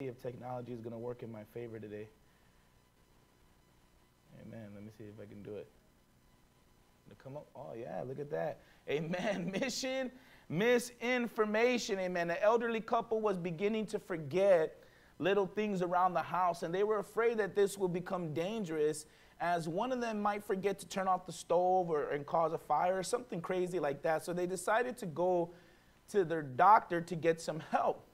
if technology is going to work in my favor today. Amen. Let me see if I can do it. Come up. Oh yeah, look at that. Amen. Mission misinformation. Amen. The elderly couple was beginning to forget little things around the house, and they were afraid that this would become dangerous as one of them might forget to turn off the stove or, and cause a fire or something crazy like that. So they decided to go to their doctor to get some help.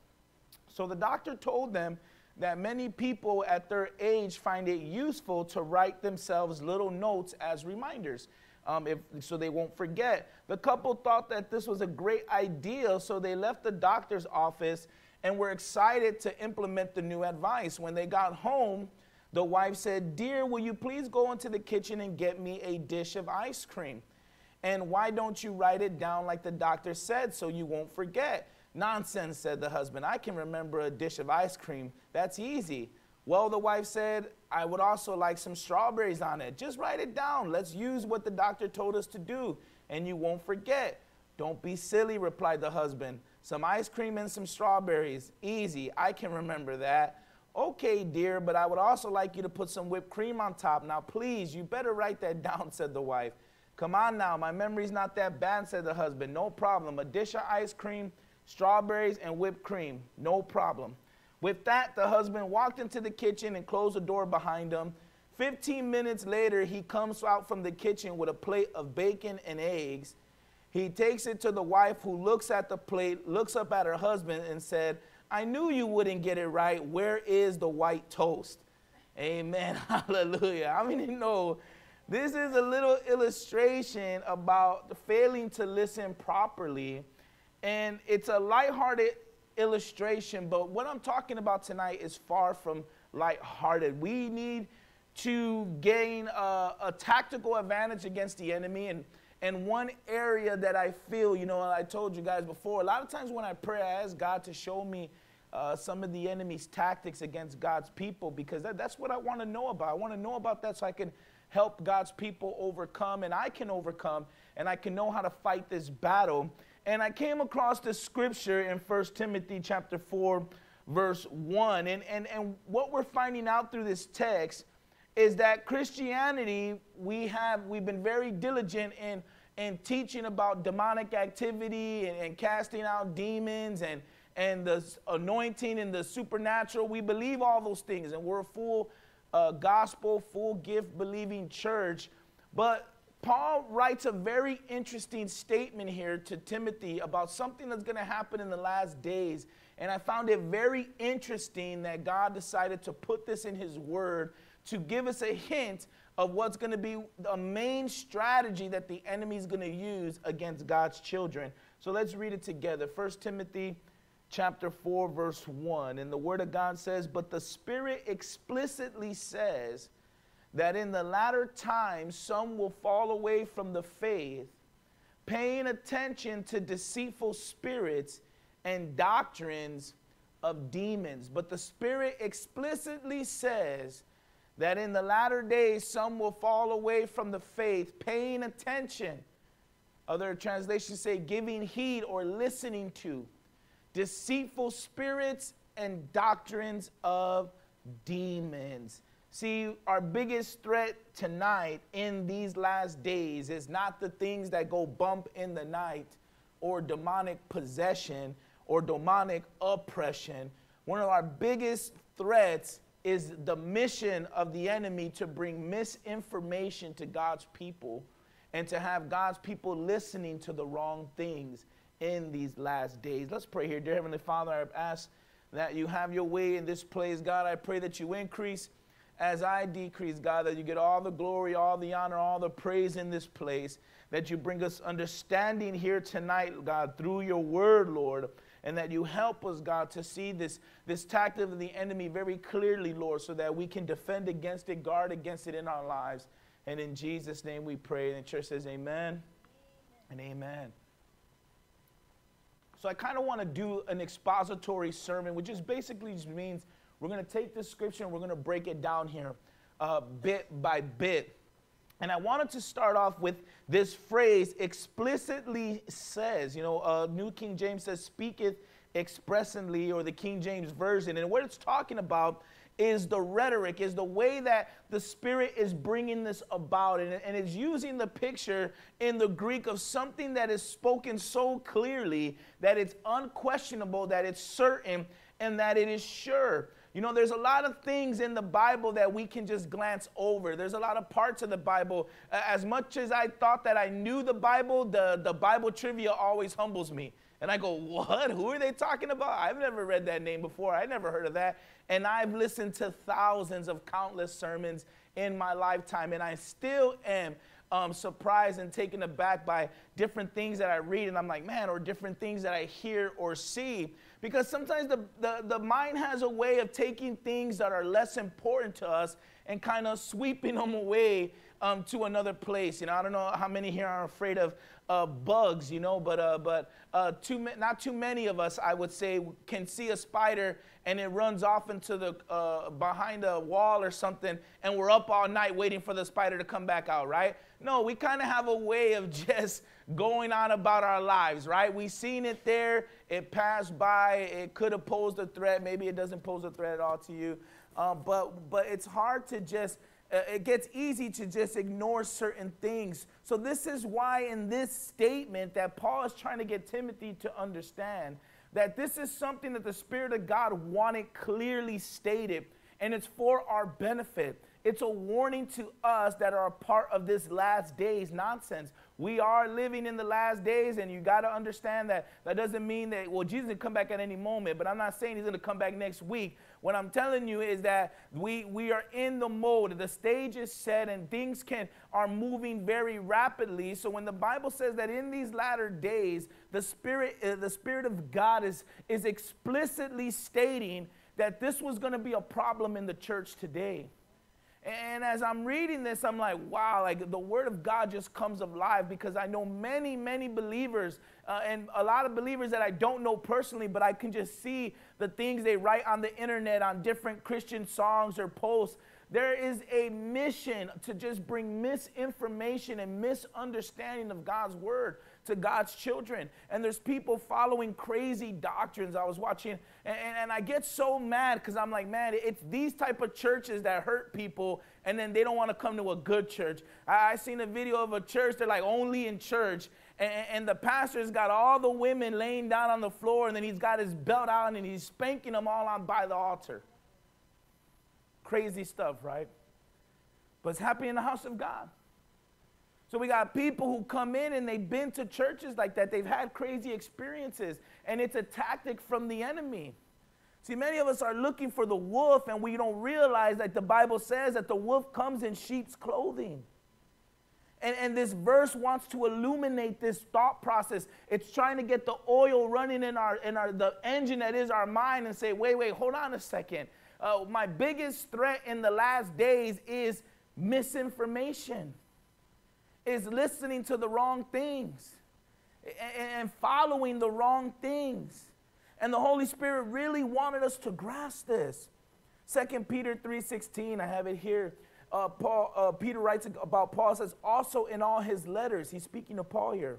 So the doctor told them that many people at their age find it useful to write themselves little notes as reminders. Um, if, so they won't forget. The couple thought that this was a great idea, so they left the doctor's office and were excited to implement the new advice. When they got home, the wife said, Dear, will you please go into the kitchen and get me a dish of ice cream? And why don't you write it down like the doctor said so you won't forget? Nonsense, said the husband. I can remember a dish of ice cream. That's easy. Well, the wife said, I would also like some strawberries on it. Just write it down. Let's use what the doctor told us to do, and you won't forget. Don't be silly, replied the husband. Some ice cream and some strawberries. Easy. I can remember that. Okay, dear, but I would also like you to put some whipped cream on top. Now, please, you better write that down, said the wife. Come on now, my memory's not that bad, said the husband. No problem. A dish of ice cream, strawberries, and whipped cream. No problem. With that, the husband walked into the kitchen and closed the door behind him. 15 minutes later, he comes out from the kitchen with a plate of bacon and eggs. He takes it to the wife, who looks at the plate, looks up at her husband, and said, I knew you wouldn't get it right. Where is the white toast? Amen. Hallelujah. I mean, you know, this is a little illustration about failing to listen properly. And it's a lighthearted illustration, but what I'm talking about tonight is far from lighthearted. We need to gain a, a tactical advantage against the enemy. And, and one area that I feel, you know, I told you guys before, a lot of times when I pray, I ask God to show me uh, some of the enemy's tactics against God's people because that, that's what I want to know about. I want to know about that so I can help God's people overcome and I can overcome and I can know how to fight this battle. And I came across this scripture in 1 Timothy chapter 4 verse 1 and, and, and what we're finding out through this text is that Christianity we have we've been very diligent in in teaching about demonic activity and, and casting out demons and and the anointing and the supernatural. We believe all those things and we're a full uh, gospel, full gift believing church. But Paul writes a very interesting statement here to Timothy about something that's going to happen in the last days. And I found it very interesting that God decided to put this in His Word to give us a hint of what's going to be the main strategy that the enemy is going to use against God's children. So let's read it together. 1 Timothy chapter 4 verse 1 and the word of God says but the spirit explicitly says that in the latter times some will fall away from the faith paying attention to deceitful spirits and doctrines of demons but the spirit explicitly says that in the latter days some will fall away from the faith paying attention other translations say giving heed or listening to deceitful spirits and doctrines of demons. See, our biggest threat tonight in these last days is not the things that go bump in the night or demonic possession or demonic oppression. One of our biggest threats is the mission of the enemy to bring misinformation to God's people and to have God's people listening to the wrong things in these last days. Let's pray here. Dear Heavenly Father, I ask that you have your way in this place. God, I pray that you increase as I decrease, God, that you get all the glory, all the honor, all the praise in this place, that you bring us understanding here tonight, God, through your word, Lord, and that you help us, God, to see this, this tactic of the enemy very clearly, Lord, so that we can defend against it, guard against it in our lives. And in Jesus' name we pray. And the church says, Amen and amen. So I kind of want to do an expository sermon, which just basically just means we're going to take this scripture and we're going to break it down here uh, bit by bit. And I wanted to start off with this phrase explicitly says, you know, uh, New King James says, speaketh expressly or the King James Version. And what it's talking about is the rhetoric, is the way that the Spirit is bringing this about. And, and it's using the picture in the Greek of something that is spoken so clearly that it's unquestionable, that it's certain, and that it is sure. You know, there's a lot of things in the Bible that we can just glance over. There's a lot of parts of the Bible. As much as I thought that I knew the Bible, the, the Bible trivia always humbles me. And I go, What? Who are they talking about? I've never read that name before. I never heard of that. And I've listened to thousands of countless sermons in my lifetime, and I still am um, surprised and taken aback by different things that I read, and I'm like, man, or different things that I hear or see. Because sometimes the, the, the mind has a way of taking things that are less important to us and kind of sweeping them away um, to another place. You know, I don't know how many here are afraid of uh, bugs, you know, but, uh, but uh, too not too many of us, I would say, can see a spider and it runs off into the uh, behind a wall or something, and we're up all night waiting for the spider to come back out, right? No, we kind of have a way of just going on about our lives, right? We seen it there, it passed by, it could have posed a threat. Maybe it doesn't pose a threat at all to you, uh, but but it's hard to just. Uh, it gets easy to just ignore certain things. So this is why in this statement that Paul is trying to get Timothy to understand that this is something that the Spirit of God wanted clearly stated, and it's for our benefit. It's a warning to us that are a part of this last days nonsense. We are living in the last days, and you got to understand that that doesn't mean that, well, Jesus can come back at any moment, but I'm not saying he's going to come back next week. What I'm telling you is that we, we are in the mode, the stage is set, and things can are moving very rapidly. So when the Bible says that in these latter days, the Spirit, uh, the Spirit of God is, is explicitly stating that this was going to be a problem in the church today. And as I'm reading this, I'm like, wow, like the word of God just comes alive because I know many, many believers uh, and a lot of believers that I don't know personally, but I can just see the things they write on the internet on different Christian songs or posts. There is a mission to just bring misinformation and misunderstanding of God's word to God's children. And there's people following crazy doctrines. I was watching, and, and, and I get so mad because I'm like, man, it's these type of churches that hurt people, and then they don't want to come to a good church. I, I seen a video of a church, they're like only in church, and, the pastor's got all the women laying down on the floor, and then he's got his belt out and he's spanking them all on by the altar. Crazy stuff, right? But it's happening in the house of God. So we got people who come in and they've been to churches like that. They've had crazy experiences, and it's a tactic from the enemy. See, many of us are looking for the wolf, and we don't realize that the Bible says that the wolf comes in sheep's clothing. And, and this verse wants to illuminate this thought process. It's trying to get the oil running in our in our the engine that is our mind and say, wait, wait, hold on a second. Uh, my biggest threat in the last days is misinformation is listening to the wrong things and following the wrong things. And the Holy Spirit really wanted us to grasp this. 2 Peter 3:16, I have it here. Uh, Paul, uh, Peter writes about Paul says, also in all his letters, he's speaking to Paul here,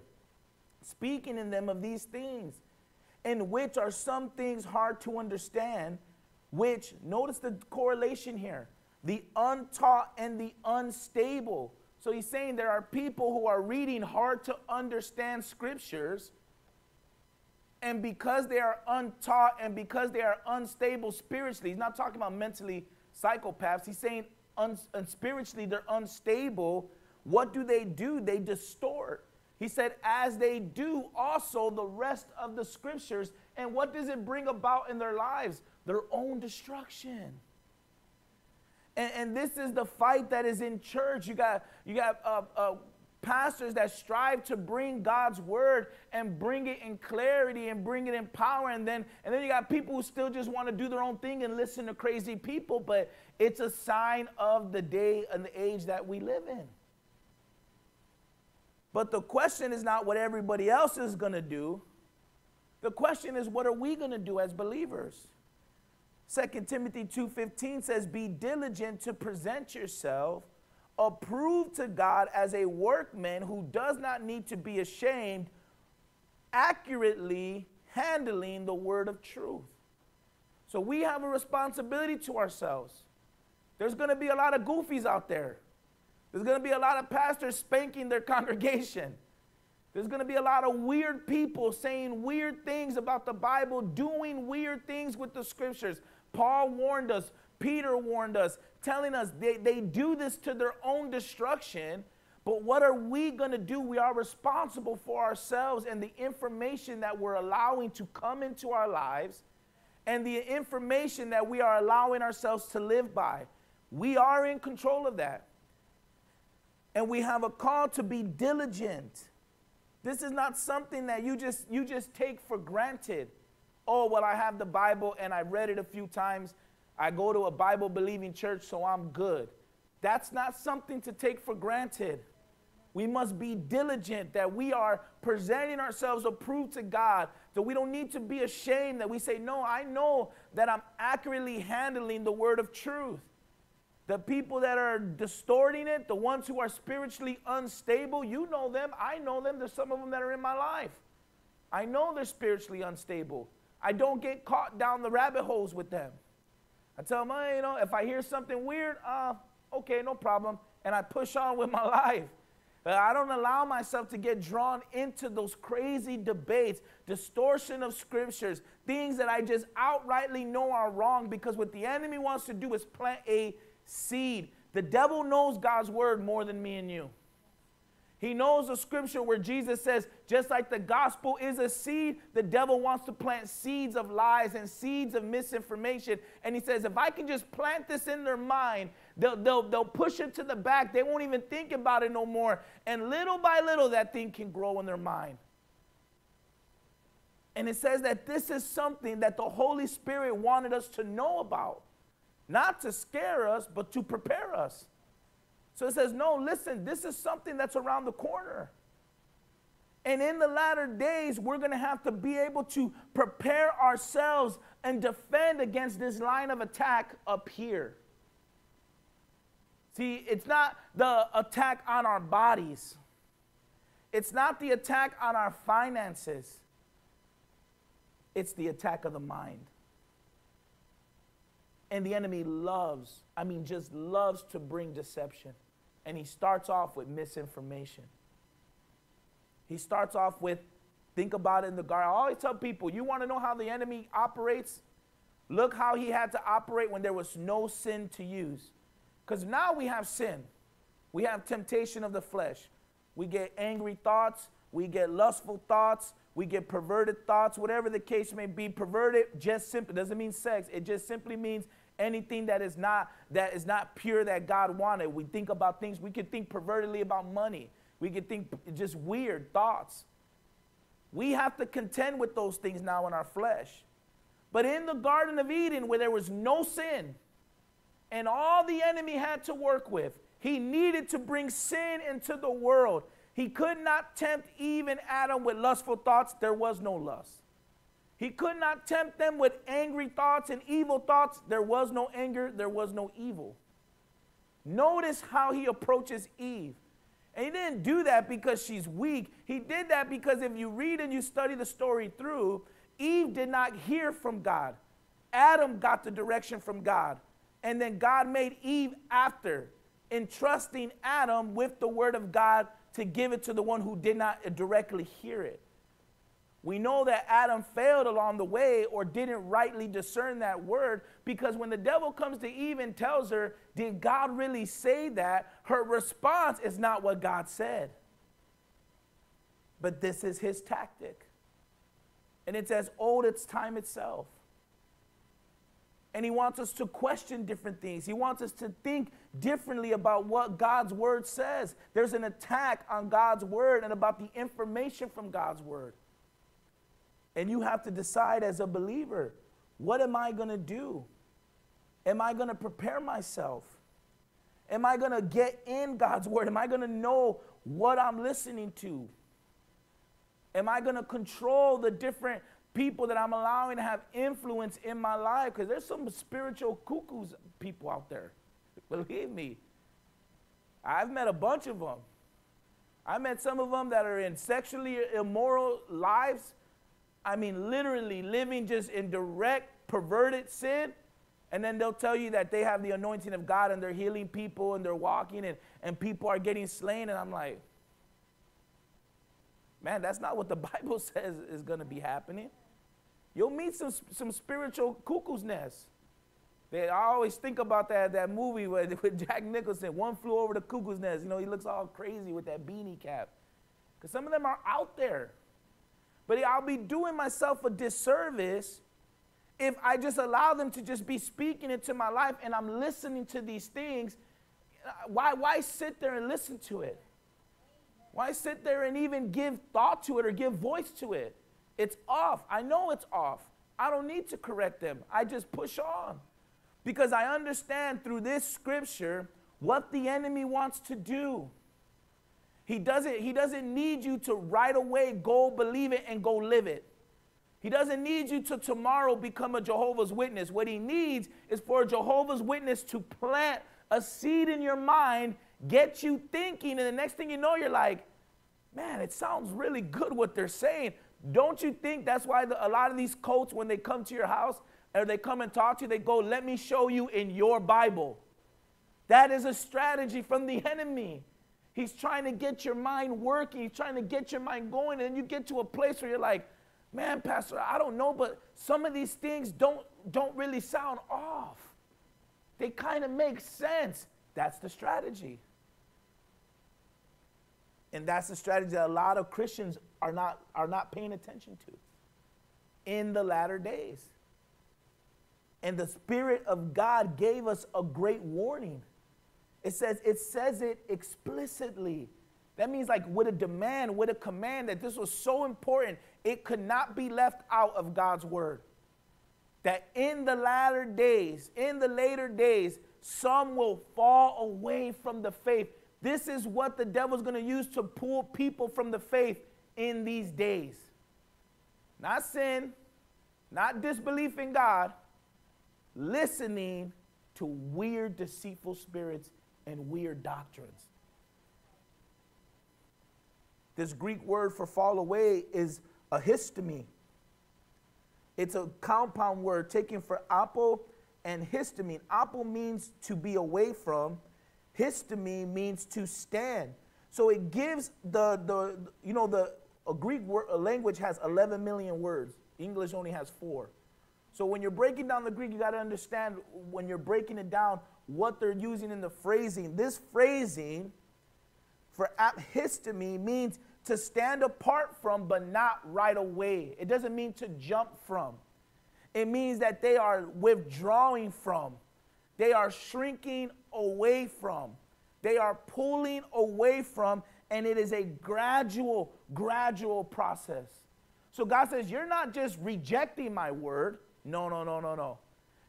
speaking in them of these things, in which are some things hard to understand, which, notice the correlation here, the untaught and the unstable so he's saying there are people who are reading hard to understand scriptures, and because they are untaught and because they are unstable spiritually, he's not talking about mentally psychopaths, he's saying un- spiritually they're unstable. What do they do? They distort. He said, as they do also the rest of the scriptures. And what does it bring about in their lives? Their own destruction. And, and this is the fight that is in church. You got, you got uh, uh, pastors that strive to bring God's word and bring it in clarity and bring it in power. And then, and then you got people who still just want to do their own thing and listen to crazy people. But it's a sign of the day and the age that we live in. But the question is not what everybody else is going to do. The question is, what are we going to do as believers? 2 Timothy 2:15 says be diligent to present yourself approved to God as a workman who does not need to be ashamed accurately handling the word of truth. So we have a responsibility to ourselves. There's going to be a lot of goofies out there. There's going to be a lot of pastors spanking their congregation. There's going to be a lot of weird people saying weird things about the Bible, doing weird things with the scriptures. Paul warned us, Peter warned us, telling us they, they do this to their own destruction. But what are we going to do? We are responsible for ourselves and the information that we're allowing to come into our lives and the information that we are allowing ourselves to live by. We are in control of that. And we have a call to be diligent. This is not something that you just you just take for granted. Oh, well, I have the Bible and I read it a few times. I go to a Bible believing church, so I'm good. That's not something to take for granted. We must be diligent that we are presenting ourselves approved to God, that we don't need to be ashamed, that we say, No, I know that I'm accurately handling the word of truth. The people that are distorting it, the ones who are spiritually unstable, you know them. I know them. There's some of them that are in my life. I know they're spiritually unstable. I don't get caught down the rabbit holes with them. I tell them, hey, you know, if I hear something weird, uh, okay, no problem. And I push on with my life. But I don't allow myself to get drawn into those crazy debates, distortion of scriptures, things that I just outrightly know are wrong because what the enemy wants to do is plant a seed. The devil knows God's word more than me and you. He knows the scripture where Jesus says, just like the gospel is a seed, the devil wants to plant seeds of lies and seeds of misinformation. And he says, if I can just plant this in their mind, they'll, they'll, they'll push it to the back. They won't even think about it no more. And little by little, that thing can grow in their mind. And it says that this is something that the Holy Spirit wanted us to know about not to scare us, but to prepare us. So it says, no, listen, this is something that's around the corner. And in the latter days, we're going to have to be able to prepare ourselves and defend against this line of attack up here. See, it's not the attack on our bodies, it's not the attack on our finances, it's the attack of the mind. And the enemy loves, I mean, just loves to bring deception. And he starts off with misinformation. He starts off with, think about it in the garden. I always tell people, you want to know how the enemy operates? Look how he had to operate when there was no sin to use. Because now we have sin. We have temptation of the flesh. We get angry thoughts. We get lustful thoughts. We get perverted thoughts, whatever the case may be. Perverted just simply doesn't mean sex. It just simply means anything that is not that is not pure that God wanted. We think about things, we could think pervertedly about money. We could think just weird thoughts. We have to contend with those things now in our flesh. But in the Garden of Eden, where there was no sin and all the enemy had to work with, he needed to bring sin into the world. He could not tempt Eve and Adam with lustful thoughts. There was no lust. He could not tempt them with angry thoughts and evil thoughts. There was no anger, there was no evil. Notice how he approaches Eve. And he didn't do that because she's weak. He did that because if you read and you study the story through, Eve did not hear from God. Adam got the direction from God. And then God made Eve after, entrusting Adam with the word of God to give it to the one who did not directly hear it. We know that Adam failed along the way or didn't rightly discern that word because when the devil comes to Eve and tells her, Did God really say that? her response is not what God said. But this is his tactic. And it's as old as time itself. And he wants us to question different things. He wants us to think differently about what God's word says. There's an attack on God's word and about the information from God's word. And you have to decide as a believer what am I going to do? Am I going to prepare myself? Am I going to get in God's word? Am I going to know what I'm listening to? Am I going to control the different people that I'm allowing to have influence in my life? Because there's some spiritual cuckoos people out there. Believe me. I've met a bunch of them. I met some of them that are in sexually immoral lives I mean, literally living just in direct perverted sin. And then they'll tell you that they have the anointing of God and they're healing people and they're walking and, and people are getting slain. And I'm like, man, that's not what the Bible says is going to be happening. You'll meet some, some spiritual cuckoo's nests. They, I always think about that, that movie with, with Jack Nicholson, One Flew Over the Cuckoo's Nest. You know, he looks all crazy with that beanie cap. Because some of them are out there. But I'll be doing myself a disservice if I just allow them to just be speaking into my life and I'm listening to these things. Why, why sit there and listen to it? Why sit there and even give thought to it or give voice to it? It's off. I know it's off. I don't need to correct them. I just push on. Because I understand through this scripture what the enemy wants to do. He doesn't, he doesn't need you to right away go believe it and go live it. He doesn't need you to tomorrow become a Jehovah's Witness. What he needs is for a Jehovah's Witness to plant a seed in your mind, get you thinking, and the next thing you know, you're like, man, it sounds really good what they're saying. Don't you think that's why the, a lot of these cults, when they come to your house or they come and talk to you, they go, let me show you in your Bible. That is a strategy from the enemy. He's trying to get your mind working. He's trying to get your mind going. And you get to a place where you're like, man, Pastor, I don't know, but some of these things don't, don't really sound off. They kind of make sense. That's the strategy. And that's the strategy that a lot of Christians are not, are not paying attention to in the latter days. And the Spirit of God gave us a great warning. It says, it says it explicitly. That means, like, with a demand, with a command, that this was so important, it could not be left out of God's word. That in the latter days, in the later days, some will fall away from the faith. This is what the devil's going to use to pull people from the faith in these days. Not sin, not disbelief in God, listening to weird, deceitful spirits and weird doctrines. This Greek word for fall away is aphistemi. It's a compound word taken for apo and histemi. Apo means to be away from, histemi means to stand. So it gives the, the you know, the a Greek word, a language has 11 million words. English only has four. So when you're breaking down the Greek, you got to understand when you're breaking it down what they're using in the phrasing. This phrasing for aphistemi means to stand apart from, but not right away. It doesn't mean to jump from. It means that they are withdrawing from, they are shrinking away from, they are pulling away from, and it is a gradual, gradual process. So God says, You're not just rejecting my word. No, no, no, no, no.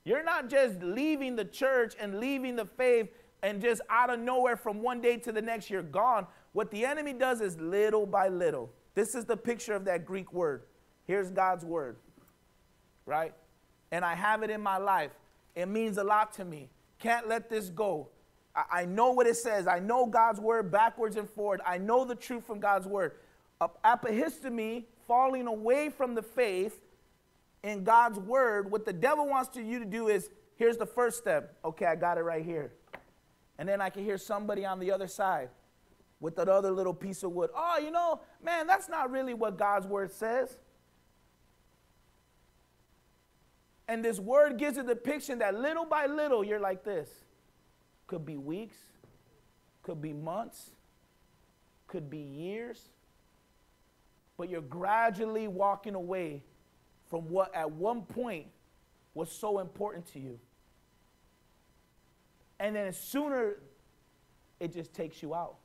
You're not just leaving the church and leaving the faith and just out of nowhere from one day to the next you're gone. What the enemy does is little by little. This is the picture of that Greek word. Here's God's word, right? And I have it in my life. It means a lot to me. Can't let this go. I, I know what it says. I know God's word backwards and forward. I know the truth from God's word. Uh, falling away from the faith in God's word, what the devil wants to you to do is here's the first step. Okay, I got it right here. And then I can hear somebody on the other side with that other little piece of wood. Oh, you know, man, that's not really what God's word says. And this word gives a depiction that little by little you're like this. Could be weeks, could be months, could be years, but you're gradually walking away from what at one point was so important to you. And then sooner it just takes you out.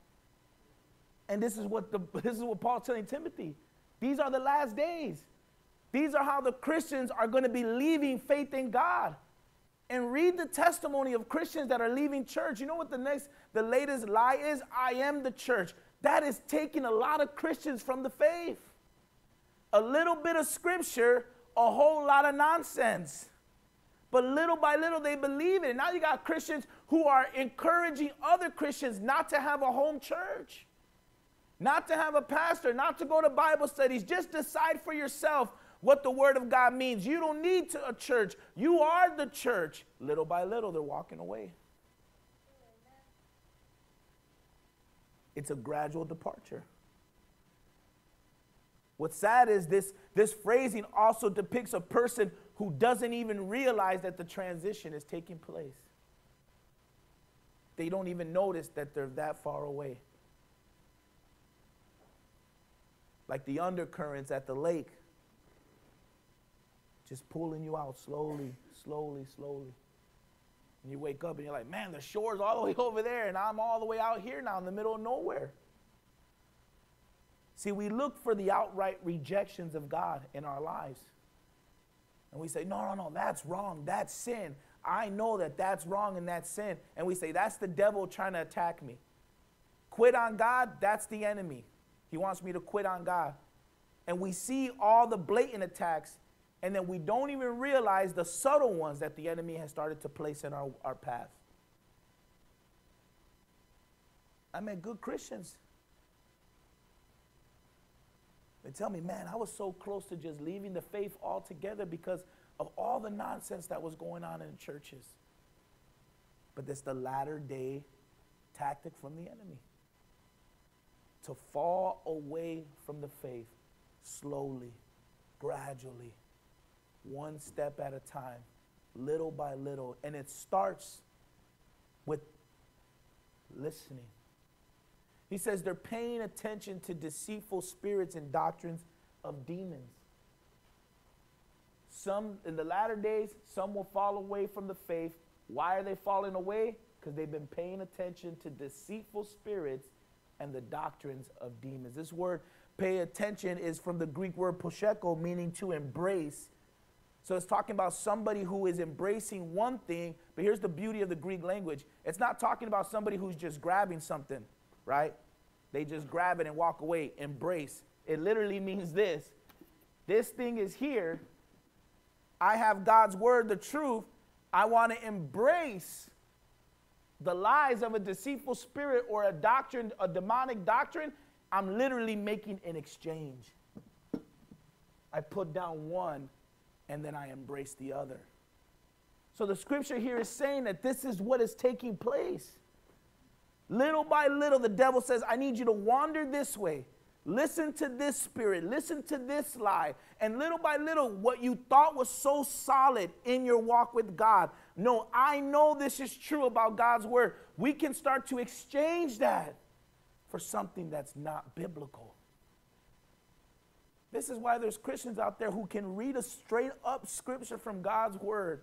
And this is what the this is what Paul's telling Timothy. These are the last days. These are how the Christians are going to be leaving faith in God. And read the testimony of Christians that are leaving church. You know what the next, the latest lie is? I am the church. That is taking a lot of Christians from the faith. A little bit of scripture, a whole lot of nonsense. But little by little, they believe it. And now you got Christians who are encouraging other Christians not to have a home church, not to have a pastor, not to go to Bible studies. Just decide for yourself what the Word of God means. You don't need to, a church. You are the church. Little by little, they're walking away. It's a gradual departure. What's sad is this, this phrasing also depicts a person who doesn't even realize that the transition is taking place. They don't even notice that they're that far away. Like the undercurrents at the lake, just pulling you out slowly, slowly, slowly. And you wake up and you're like, man, the shore's all the way over there, and I'm all the way out here now in the middle of nowhere. See, we look for the outright rejections of God in our lives. And we say, no, no, no, that's wrong. That's sin. I know that that's wrong and that's sin. And we say, that's the devil trying to attack me. Quit on God, that's the enemy. He wants me to quit on God. And we see all the blatant attacks, and then we don't even realize the subtle ones that the enemy has started to place in our, our path. I met good Christians. They tell me, man, I was so close to just leaving the faith altogether because of all the nonsense that was going on in churches. But it's the latter day tactic from the enemy to fall away from the faith slowly, gradually, one step at a time, little by little. And it starts with listening. He says they're paying attention to deceitful spirits and doctrines of demons. Some, in the latter days, some will fall away from the faith. Why are they falling away? Because they've been paying attention to deceitful spirits and the doctrines of demons. This word, pay attention, is from the Greek word prosecho, meaning to embrace. So it's talking about somebody who is embracing one thing, but here's the beauty of the Greek language it's not talking about somebody who's just grabbing something, right? They just grab it and walk away, embrace. It literally means this this thing is here. I have God's word, the truth. I want to embrace the lies of a deceitful spirit or a doctrine, a demonic doctrine, I'm literally making an exchange. I put down one and then I embrace the other. So the scripture here is saying that this is what is taking place. Little by little, the devil says, I need you to wander this way. Listen to this spirit. Listen to this lie. And little by little, what you thought was so solid in your walk with God. No, I know this is true about God's word. We can start to exchange that for something that's not biblical. This is why there's Christians out there who can read a straight up scripture from God's word.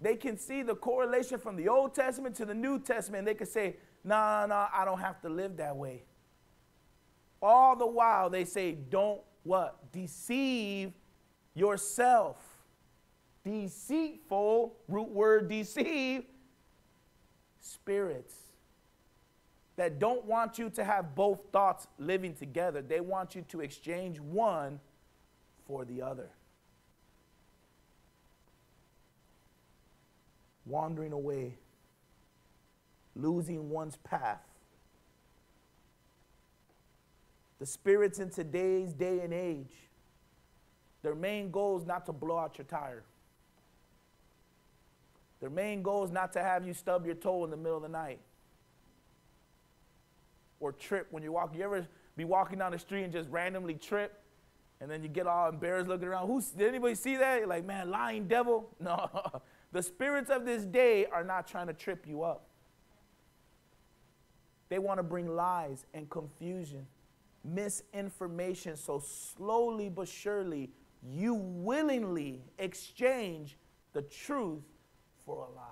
They can see the correlation from the Old Testament to the New Testament. They can say, no, no, I don't have to live that way. All the while they say, don't what? Deceive yourself. Deceitful, root word deceive, spirits that don't want you to have both thoughts living together. They want you to exchange one for the other. Wandering away, losing one's path The spirits in today's day and age, their main goal is not to blow out your tire. Their main goal is not to have you stub your toe in the middle of the night or trip when you walk. You ever be walking down the street and just randomly trip and then you get all embarrassed looking around? Who's, did anybody see that? You're like, man, lying devil? No. the spirits of this day are not trying to trip you up. They want to bring lies and confusion misinformation. So slowly but surely, you willingly exchange the truth for a lie.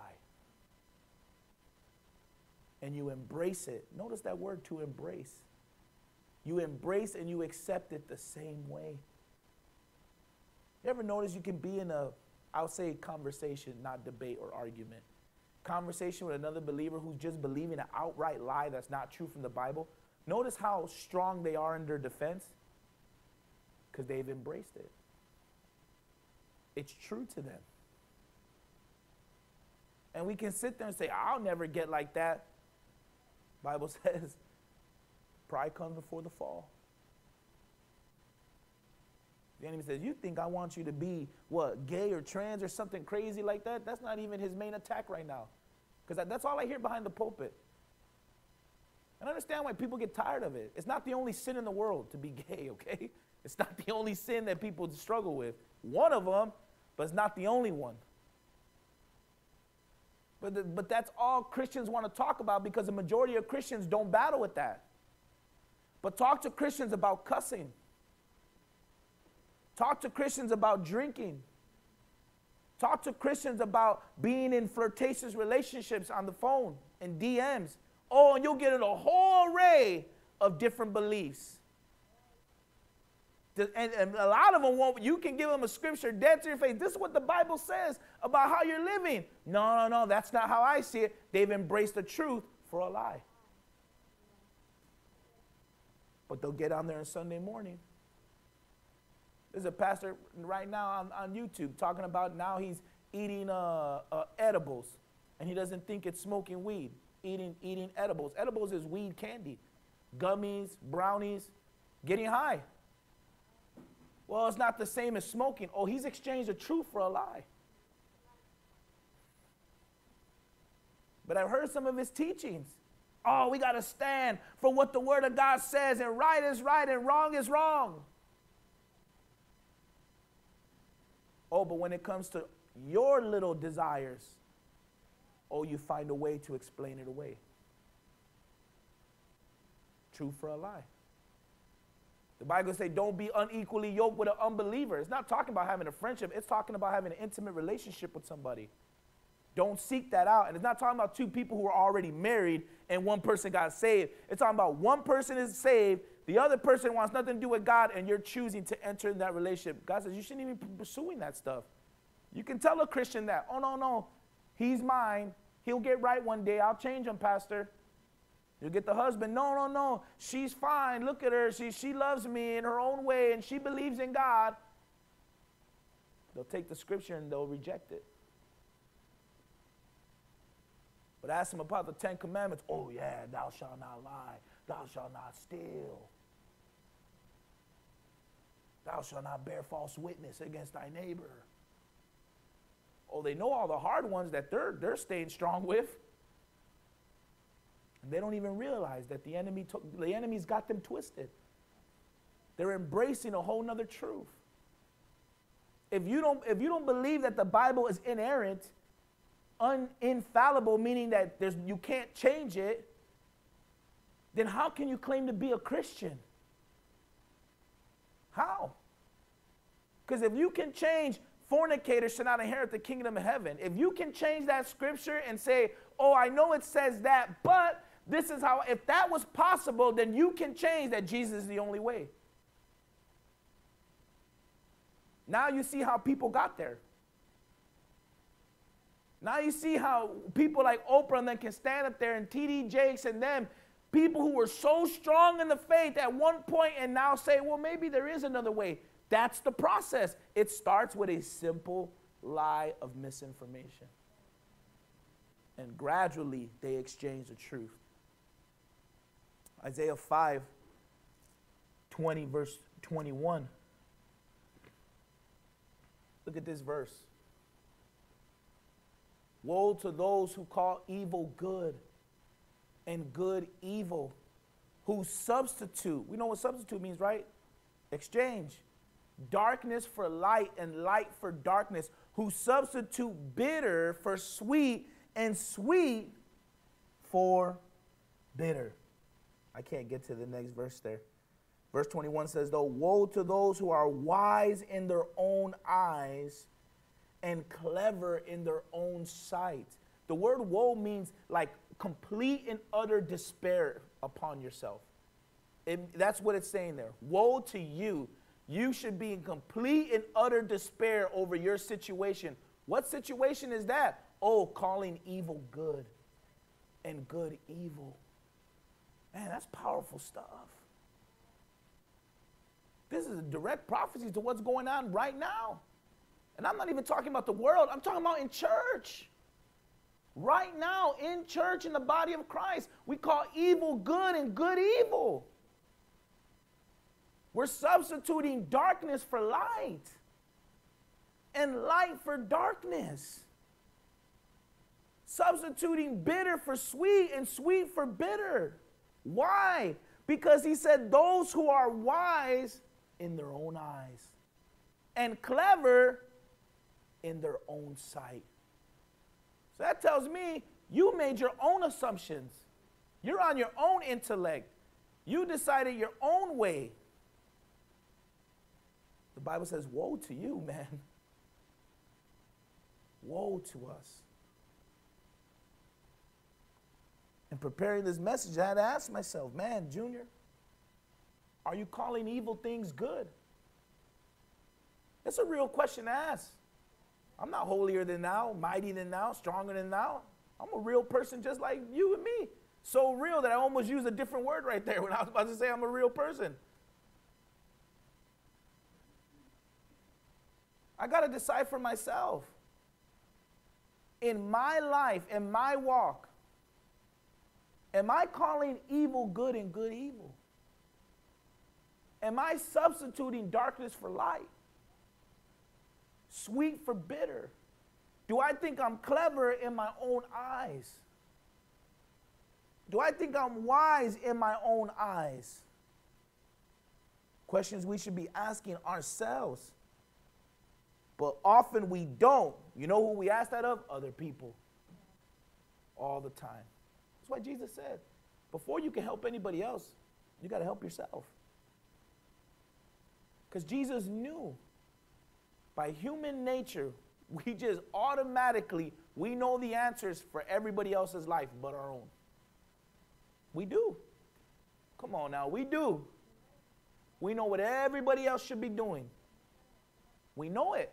And you embrace it. Notice that word to embrace. You embrace and you accept it the same way. You ever notice you can be in a, I'll say conversation, not debate or argument. Conversation with another believer who's just believing an outright lie that's not true from the Bible Notice how strong they are in their defense because they've embraced it. It's true to them. And we can sit there and say, I'll never get like that. Bible says, pride comes before the fall. The enemy says, You think I want you to be what, gay or trans or something crazy like that? That's not even his main attack right now. Because that's all I hear behind the pulpit. And I understand why people get tired of it. It's not the only sin in the world to be gay, okay? It's not the only sin that people struggle with. One of them, but it's not the only one. But, the, but that's all Christians want to talk about because the majority of Christians don't battle with that. But talk to Christians about cussing. Talk to Christians about drinking. Talk to Christians about being in flirtatious relationships on the phone and DMs. Oh, and you'll get a whole array of different beliefs. And, and, a lot of them won't, you can give them a scripture dead to your face. This is what the Bible says about how you're living. No, no, no, that's not how I see it. They've embraced the truth for a lie. But they'll get on there on Sunday morning. There's a pastor right now on, on YouTube talking about now he's eating uh, uh, edibles and he doesn't think it's smoking weed. Eating, eating edibles. Edibles is weed candy, gummies, brownies, getting high. Well, it's not the same as smoking. Oh, he's exchanged the truth for a lie. But I've heard some of his teachings. Oh, we got to stand for what the Word of God says, and right is right and wrong is wrong. Oh, but when it comes to your little desires, oh, you find a way to explain it away. True for a lie. The Bible says, don't be unequally yoked with an unbeliever. It's not talking about having a friendship, it's talking about having an intimate relationship with somebody. Don't seek that out. And it's not talking about two people who are already married and one person got saved. It's talking about one person is saved, the other person wants nothing to do with God, and you're choosing to enter in that relationship. God says you shouldn't even be pursuing that stuff. You can tell a Christian that, oh, no, no, he's mine. He'll get right one day. I'll change him, Pastor. You'll get the husband. No, no, no. She's fine. Look at her. She, she loves me in her own way and she believes in God. They'll take the scripture and they'll reject it. But ask them about the Ten Commandments. Oh, yeah, thou shalt not lie. Thou shalt not steal. Thou shalt not bear false witness against thy neighbor. Oh, they know all the hard ones that they're, they're staying strong with. And they don't even realize that the enemy took, the enemy's got them twisted. They're embracing a whole nother truth. If you don't, if you don't believe that the Bible is inerrant, un, infallible, meaning that there's, you can't change it, then how can you claim to be a Christian? How? Because if you can change fornicators should not inherit the kingdom of heaven, if you can change that scripture and say, oh, I know it says that, but this is how, if that was possible, then you can change that Jesus is the only way. Now you see how people got there. Now you see how people like Oprah and then can stand up there and TD Jakes and them, people who were so strong in the faith at one point and now say, well, maybe there is another way. That's the process. It starts with a simple lie of misinformation. And gradually they exchange the truth. Isaiah 5 20, verse 21. Look at this verse. Woe to those who call evil good and good evil, who substitute. We know what substitute means, right? Exchange. Darkness for light and light for darkness, who substitute bitter for sweet and sweet for bitter. I can't get to the next verse there. Verse 21 says, Though, woe to those who are wise in their own eyes and clever in their own sight. The word woe means like complete and utter despair upon yourself. It, that's what it's saying there. Woe to you. You should be in complete and utter despair over your situation. What situation is that? Oh, calling evil good and good evil. Man, that's powerful stuff. This is a direct prophecy to what's going on right now. And I'm not even talking about the world, I'm talking about in church. Right now, in church, in the body of Christ, we call evil good and good evil. We're substituting darkness for light and light for darkness. Substituting bitter for sweet and sweet for bitter. Why? Because he said, Those who are wise in their own eyes and clever in their own sight. So that tells me you made your own assumptions. You're on your own intellect. You decided your own way. The Bible says, Woe to you, man. Woe to us. In preparing this message, I had to ask myself, man, Junior, are you calling evil things good? That's a real question to ask. I'm not holier than thou, mighty than thou, stronger than thou. I'm a real person just like you and me. So real that I almost used a different word right there when I was about to say I'm a real person. I got to decide for myself. In my life, in my walk, am I calling evil good and good evil? Am I substituting darkness for light? Sweet for bitter? Do I think I'm clever in my own eyes? Do I think I'm wise in my own eyes? Questions we should be asking ourselves. But often we don't. You know who we ask that of? Other people. All the time. That's why Jesus said, before you can help anybody else, you got to help yourself. Because Jesus knew by human nature, we just automatically, we know the answers for everybody else's life but our own. We do. Come on now, we do. We know what everybody else should be doing. We know it.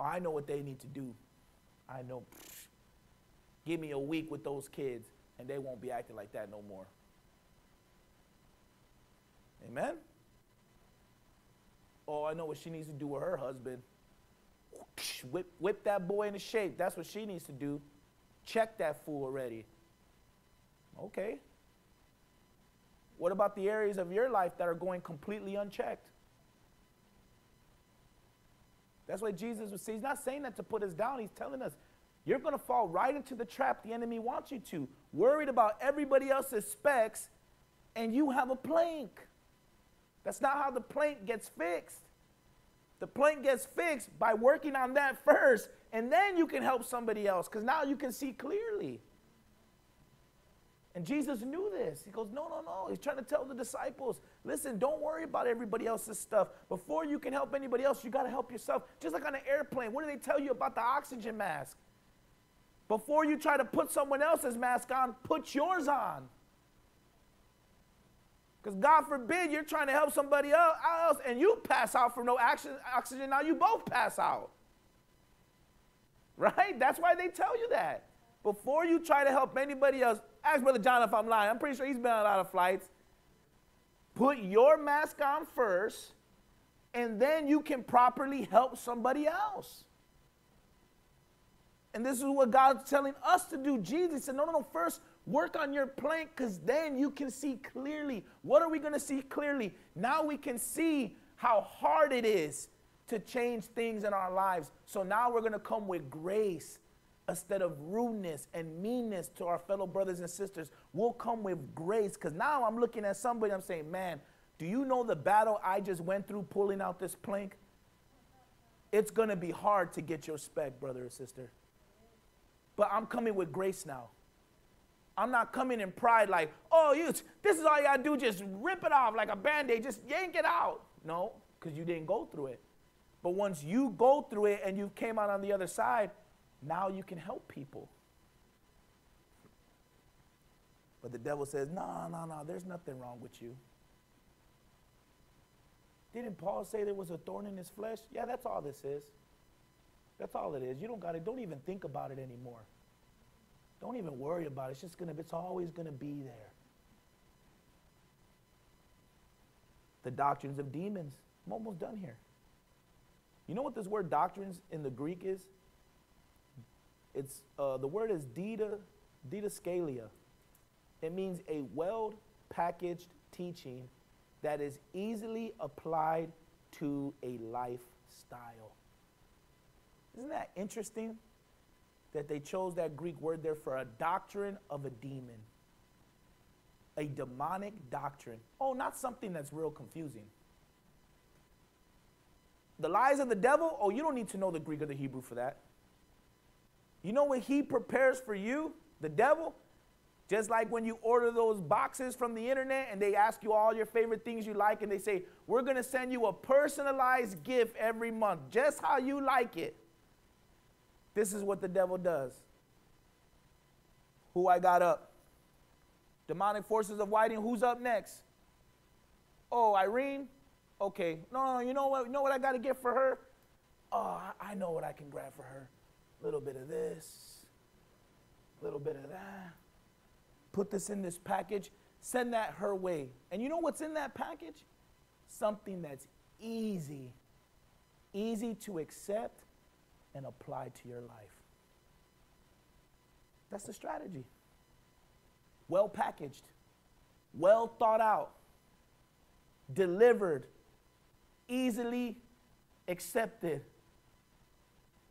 I know what they need to do. I know. Give me a week with those kids, and they won't be acting like that no more. Amen? Oh, I know what she needs to do with her husband. Whip, whip that boy into shape. That's what she needs to do. Check that fool already. Okay. What about the areas of your life that are going completely unchecked? That's why Jesus was saying. he's not saying that to put us down. He's telling us you're going to fall right into the trap the enemy wants you to. Worried about everybody else's specks and you have a plank. That's not how the plank gets fixed. The plank gets fixed by working on that first, and then you can help somebody else because now you can see clearly. And Jesus knew this. He goes, No, no, no. He's trying to tell the disciples, listen, don't worry about everybody else's stuff. Before you can help anybody else, you got to help yourself. Just like on an airplane, what do they tell you about the oxygen mask? Before you try to put someone else's mask on, put yours on. Because God forbid you're trying to help somebody else and you pass out from no action, oxygen, now you both pass out. Right? That's why they tell you that. Before you try to help anybody else, Ask Brother John if I'm lying. I'm pretty sure he's been on a lot of flights. Put your mask on first, and then you can properly help somebody else. And this is what God's telling us to do. Jesus said, No, no, no, first work on your plank because then you can see clearly. What are we going to see clearly? Now we can see how hard it is to change things in our lives. So now we're going to come with grace instead of rudeness and meanness to our fellow brothers and sisters, we'll come with grace. Because now I'm looking at somebody, I'm saying, man, do you know the battle I just went through pulling out this plank? It's going to be hard to get your speck, brother or sister. But I'm coming with grace now. I'm not coming in pride like, oh, you, this is all you got to do, just rip it off like a band aid, just yank it out. No, because you didn't go through it. But once you go through it and you came out on the other side, now you can help people. But the devil says, no, no, no, there's nothing wrong with you. Didn't Paul say there was a thorn in his flesh? Yeah, that's all this is. That's all it is. You don't got to, don't even think about it anymore. Don't even worry about it. It's just to, it's always going to be there. The doctrines of demons. I'm almost done here. You know what this word doctrines in the Greek is? It's, uh, the word is dida, didascalia. It means a well packaged teaching that is easily applied to a lifestyle. Isn't that interesting that they chose that Greek word there for a doctrine of a demon? A demonic doctrine. Oh, not something that's real confusing. The lies of the devil, oh, you don't need to know the Greek or the Hebrew for that. You know what he prepares for you, the devil? Just like when you order those boxes from the internet and they ask you all your favorite things you like and they say, We're going to send you a personalized gift every month, just how you like it. This is what the devil does. Who I got up? Demonic forces of Whiting. Who's up next? Oh, Irene? Okay. No, no, you know what? You know what I got to get for her? Oh, I know what I can grab for her. A little bit of this, a little bit of that put this in this package, send that her way. And you know what's in that package? Something that's easy, easy to accept and apply to your life. That's the strategy. Well packaged, well thought out, delivered, easily accepted,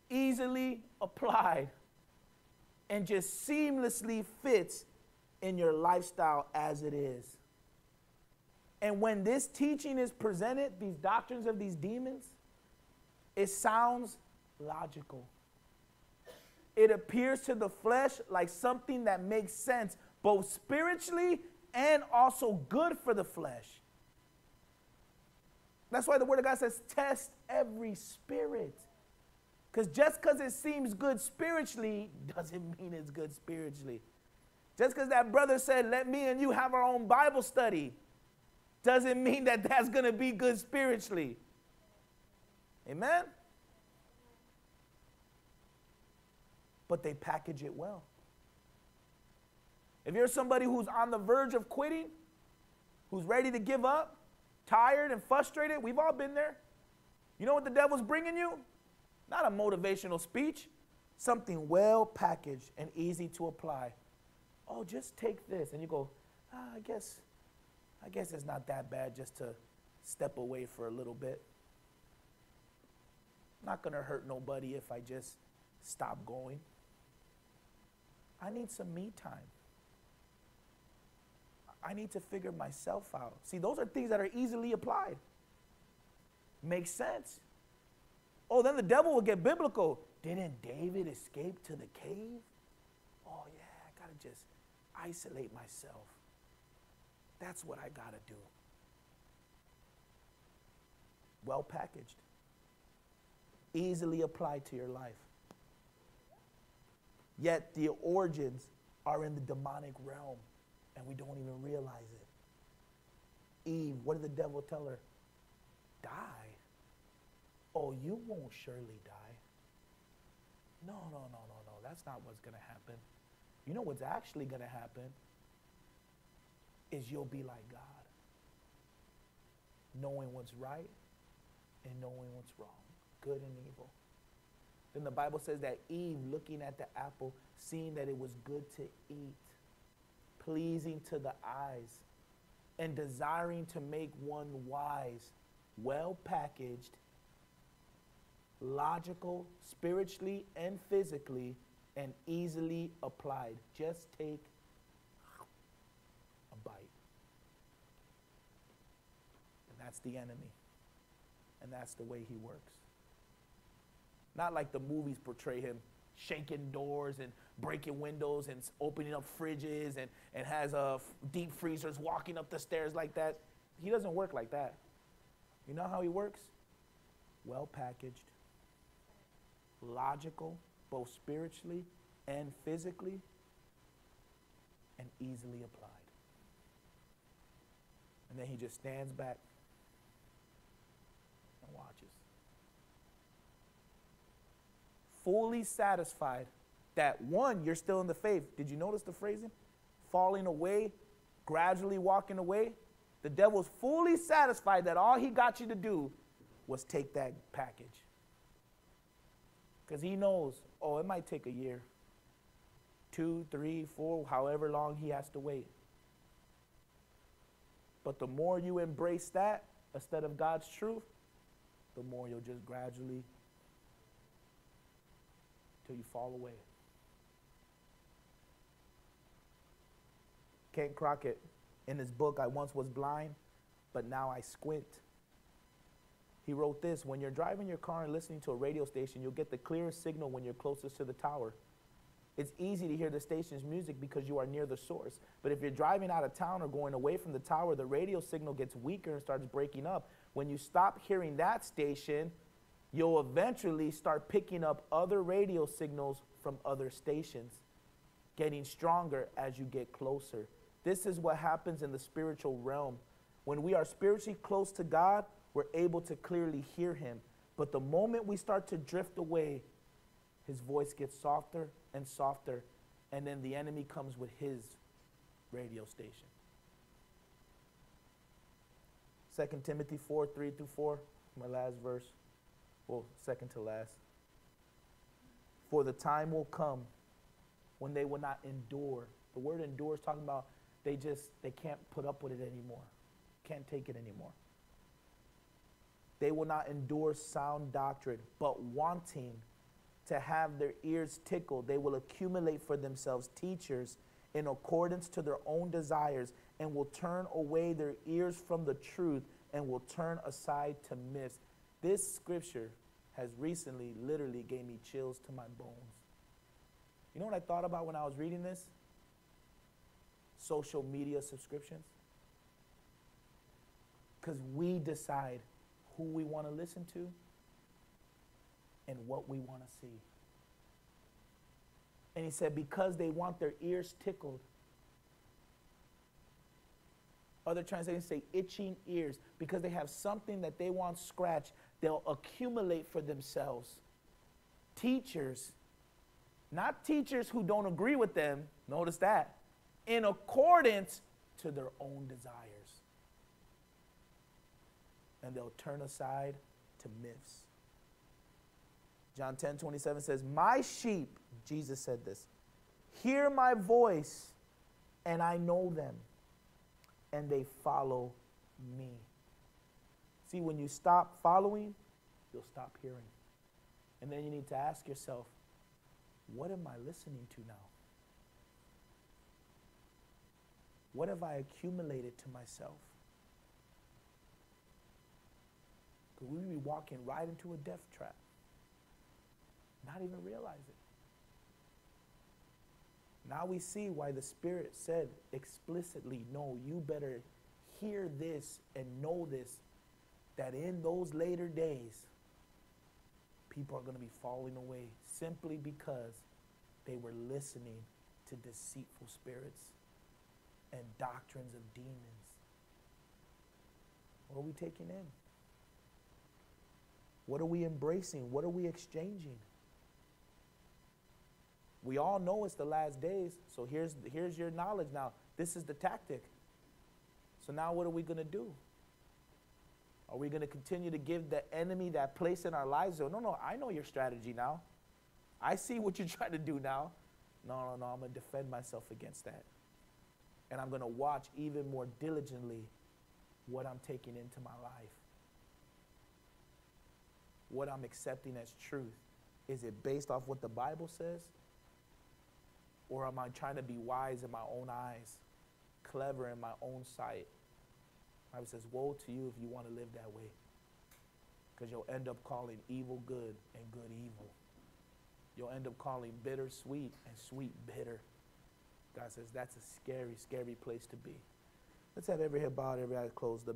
easily applied, and just seamlessly fits in your lifestyle as it is. And when this teaching is presented, these doctrines of these demons, it sounds logical. It appears to the flesh like something that makes sense, both spiritually and also good for the flesh. That's why the Word of God says, test every spirit. Because just because it seems good spiritually doesn't mean it's good spiritually. Just because that brother said, let me and you have our own Bible study, doesn't mean that that's going to be good spiritually. Amen? But they package it well. If you're somebody who's on the verge of quitting, who's ready to give up, tired and frustrated, we've all been there. You know what the devil's bringing you? Not a motivational speech, something well packaged and easy to apply oh, just take this. And you go, ah, I guess, I guess it's not that bad just to step away for a little bit. Not going to hurt nobody if I just stop going. I need some me time. I need to figure myself out. See, those are things that are easily applied. Makes sense. Oh, then the devil will get biblical. Didn't David escape to the cave? Oh, yeah, I got to just isolate myself. That's what I got to do. Well packaged, easily applied to your life. Yet the origins are in the demonic realm, and we don't even realize it. Eve, what did the devil tell her? Die. Oh, you won't surely die. No, no, no, no, no. That's not what's going to happen. You know what's actually going to happen is you'll be like God, knowing what's right and knowing what's wrong, good and evil. Then the Bible says that Eve, looking at the apple, seeing that it was good to eat, pleasing to the eyes, and desiring to make one wise, well packaged, logical, spiritually and physically, and easily applied. Just take a bite. And that's the enemy. And that's the way he works. Not like the movies portray him shaking doors and breaking windows and opening up fridges and, and has uh, deep freezers walking up the stairs like that. He doesn't work like that. You know how he works? Well packaged, logical, both spiritually and physically, and easily applied. And then he just stands back and watches. Fully satisfied that one, you're still in the faith. Did you notice the phrasing? Falling away, gradually walking away. The devil's fully satisfied that all he got you to do was take that package. Because he knows, oh, it might take a year, two, three, four, however long he has to wait. But the more you embrace that instead of God's truth, the more you'll just gradually till you fall away. Kent Crockett, in his book, I Once Was Blind, but Now I Squint, he wrote this When you're driving your car and listening to a radio station, you'll get the clearest signal when you're closest to the tower. It's easy to hear the station's music because you are near the source. But if you're driving out of town or going away from the tower, the radio signal gets weaker and starts breaking up. When you stop hearing that station, you'll eventually start picking up other radio signals from other stations, getting stronger as you get closer. This is what happens in the spiritual realm. When we are spiritually close to God, we're able to clearly hear Him. But the moment we start to drift away, His voice gets softer and softer, and then the enemy comes with his radio station. 2 Timothy 4 3 through 4, my last verse. Well, second to last. For the time will come when they will not endure. The word endure is talking about they just they can't put up with it anymore. Can't take it anymore. They will not endure sound doctrine, but wanting to have their ears tickled. They will accumulate for themselves teachers in accordance to their own desires and will turn away their ears from the truth and will turn aside to myths. This scripture has recently literally gave me chills to my bones. You know what I thought about when I was reading this? Social media subscriptions. Because we decide who we want to listen to and what we want to see. And he said, because they want their ears tickled. Other translations say itching ears, because they have something that they want scratched, they'll accumulate for themselves. Teachers, not teachers who don't agree with them, notice that, in accordance to their own desires. And they'll turn aside to myths. John 10 27 says, My sheep, Jesus said this, hear my voice, and I know them, and they follow me. See, when you stop following, you'll stop hearing. And then you need to ask yourself, what am I listening to now? What have I accumulated to myself? Could we be walking right into a death trap not even realize it. Now we see why the Spirit said explicitly, no, you better hear this and know this, that in those later days, people are going to be falling away simply because they were listening to deceitful spirits and doctrines of demons. What are we taking in? What are we embracing? What are we exchanging? We all know it's the last days, so here's, here's your knowledge now. This is the tactic. So now what are we going to do? Are we going to continue to give the enemy that place in our lives? No, no, I know your strategy now. I see what you're trying to do now. No, no, no, I'm going to defend myself against that. And I'm going to watch even more diligently what I'm taking into my life, what I'm accepting as truth. Is it based off what the Bible says? Or am I trying to be wise in my own eyes, clever in my own sight? Bible says, Woe to you if you want to live that way. Because you'll end up calling evil good and good evil. You'll end up calling bitter sweet and sweet bitter. God says that's a scary, scary place to be. Let's have every head bowed, every eye closed. The